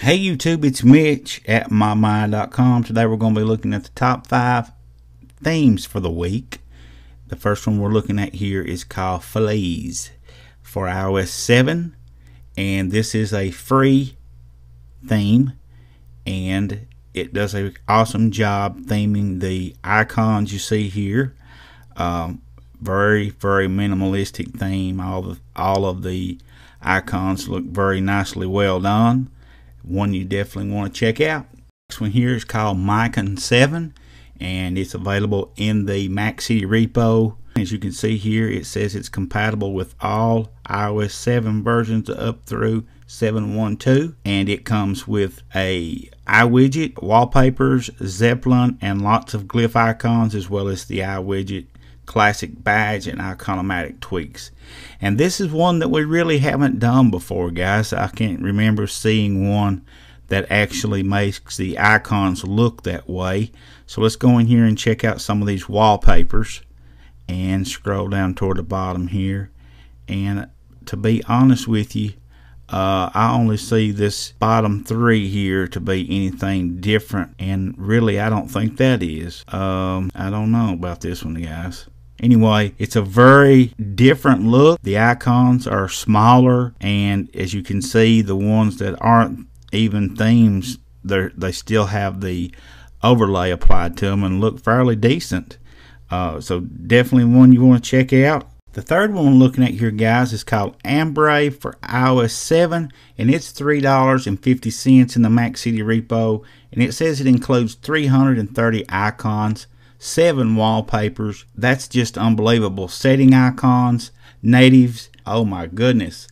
Hey YouTube, it's Mitch at mymind.com. Today we're going to be looking at the top five themes for the week. The first one we're looking at here is called Fleas for iOS 7, and this is a free theme, and it does an awesome job theming the icons you see here. Um, very, very minimalistic theme. All the all of the icons look very nicely well done one you definitely want to check out. This one here is called Mycon 7 and it's available in the Mac City repo. As you can see here, it says it's compatible with all iOS 7 versions up through 7.1.2 and it comes with a iWidget, wallpapers, Zeppelin, and lots of glyph icons as well as the iWidget classic badge and iconomatic tweaks. And this is one that we really haven't done before, guys. I can't remember seeing one that actually makes the icons look that way. So let's go in here and check out some of these wallpapers and scroll down toward the bottom here. And to be honest with you, uh, I only see this bottom three here to be anything different, and really, I don't think that is. Um, I don't know about this one, guys. Anyway, it's a very different look. The icons are smaller, and as you can see, the ones that aren't even themes, they still have the overlay applied to them and look fairly decent. Uh, so definitely one you want to check out. The third one we're looking at here, guys, is called Ambray for iOS 7, and it's $3.50 in the Mac City repo, and it says it includes 330 icons seven wallpapers. That's just unbelievable. Setting icons, natives. Oh my goodness.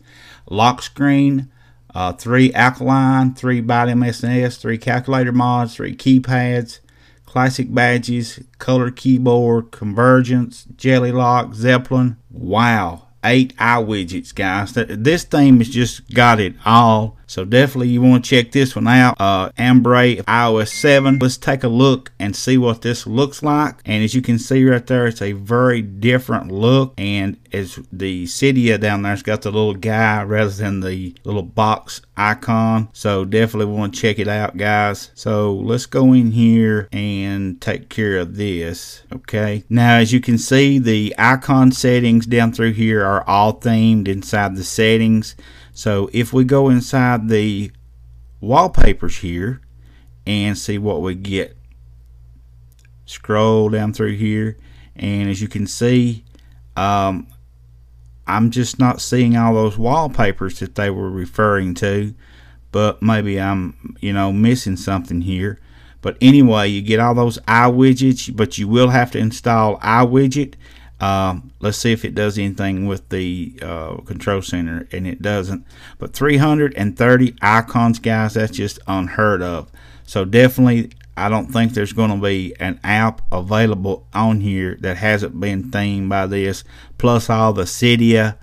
Lock screen, uh, three alkaline, three ByteMSNS, three calculator mods, three keypads, classic badges, color keyboard, convergence, jelly lock, Zeppelin. Wow. Eight eye widgets, guys. This theme has just got it all so definitely you want to check this one out. Uh, Ambray iOS 7. Let's take a look and see what this looks like. And as you can see right there, it's a very different look. And as the Cydia down there, it's got the little guy rather than the little box icon. So definitely want to check it out, guys. So let's go in here and take care of this. Okay. Now, as you can see, the icon settings down through here are all themed inside the settings. So if we go inside the wallpapers here and see what we get, scroll down through here, and as you can see, um, I'm just not seeing all those wallpapers that they were referring to, but maybe I'm, you know, missing something here. But anyway, you get all those iWidgets, but you will have to install iWidget um, let's see if it does anything with the uh, control center, and it doesn't. But 330 icons, guys, that's just unheard of. So definitely, I don't think there's going to be an app available on here that hasn't been themed by this. Plus, all the Cydia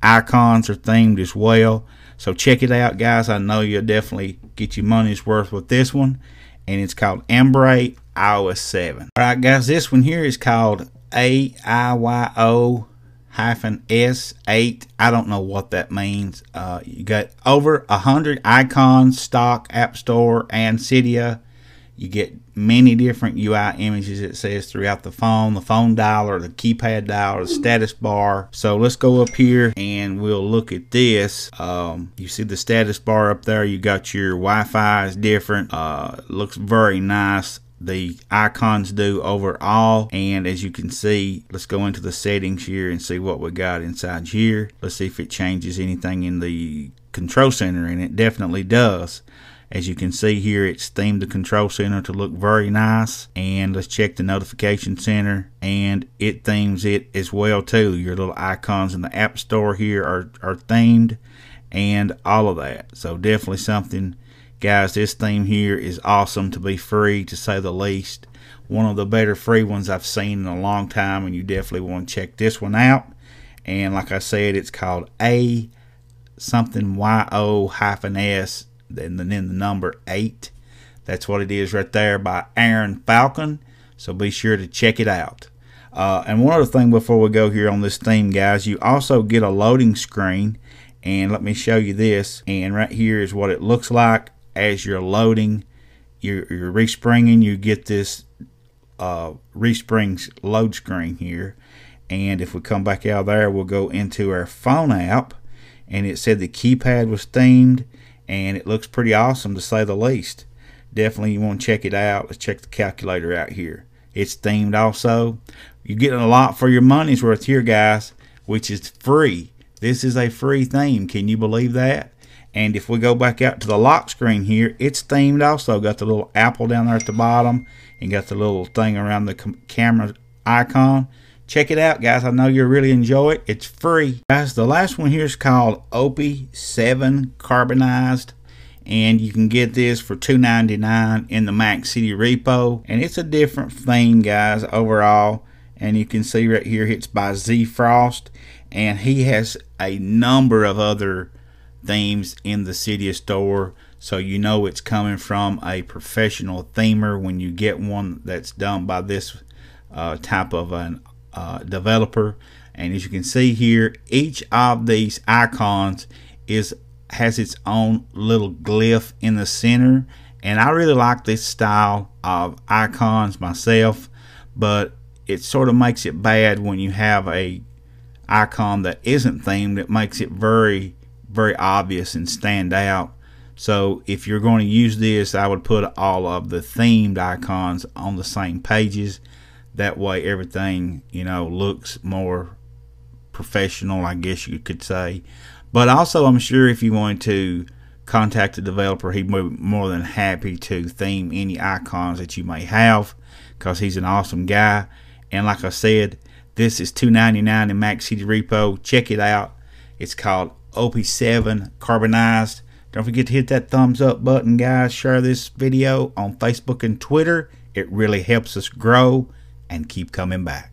icons are themed as well. So check it out, guys. I know you'll definitely get your money's worth with this one. And it's called Ambray iOS 7. All right, guys, this one here is called a I Y O hyphen S eight. I don't know what that means. Uh, you got over a hundred icons, stock, App Store, and Cydia. You get many different UI images. It says throughout the phone, the phone dialer, the keypad dialer, the status bar. So let's go up here and we'll look at this. Um, you see the status bar up there. You got your Wi-Fi is different. Uh, looks very nice the icons do overall and as you can see let's go into the settings here and see what we got inside here. Let's see if it changes anything in the control center and it definitely does. As you can see here it's themed the control center to look very nice. And let's check the notification center and it themes it as well too. Your little icons in the app store here are, are themed and all of that. So definitely something Guys, this theme here is awesome to be free to say the least. One of the better free ones I've seen in a long time and you definitely want to check this one out. And like I said, it's called A something Y-O hyphen S and then the number 8. That's what it is right there by Aaron Falcon. So be sure to check it out. Uh, and one other thing before we go here on this theme, guys, you also get a loading screen. And let me show you this. And right here is what it looks like as you're loading, you're, you're respringing, you get this uh, resprings load screen here. And if we come back out there, we'll go into our phone app. And it said the keypad was themed. And it looks pretty awesome to say the least. Definitely you want to check it out. Let's check the calculator out here. It's themed also. You're getting a lot for your money's worth here, guys, which is free. This is a free theme. Can you believe that? And if we go back out to the lock screen here, it's themed also. Got the little apple down there at the bottom and got the little thing around the camera icon. Check it out, guys. I know you'll really enjoy it. It's free. Guys, the last one here is called Opie 7 Carbonized. And you can get this for $2.99 in the Mac City repo. And it's a different theme, guys, overall. And you can see right here, it's by Z Frost. And he has a number of other themes in the Cydia store so you know it's coming from a professional themer when you get one that's done by this uh, type of an uh, developer. And as you can see here each of these icons is has its own little glyph in the center. And I really like this style of icons myself but it sort of makes it bad when you have a icon that isn't themed. It makes it very very obvious and stand out. So if you're going to use this, I would put all of the themed icons on the same pages. That way everything, you know, looks more professional, I guess you could say. But also, I'm sure if you wanted to contact the developer, he'd be more than happy to theme any icons that you may have because he's an awesome guy. And like I said, this is $2.99 in Mac City Repo. Check it out. It's called OP7 carbonized. Don't forget to hit that thumbs up button, guys. Share this video on Facebook and Twitter. It really helps us grow and keep coming back.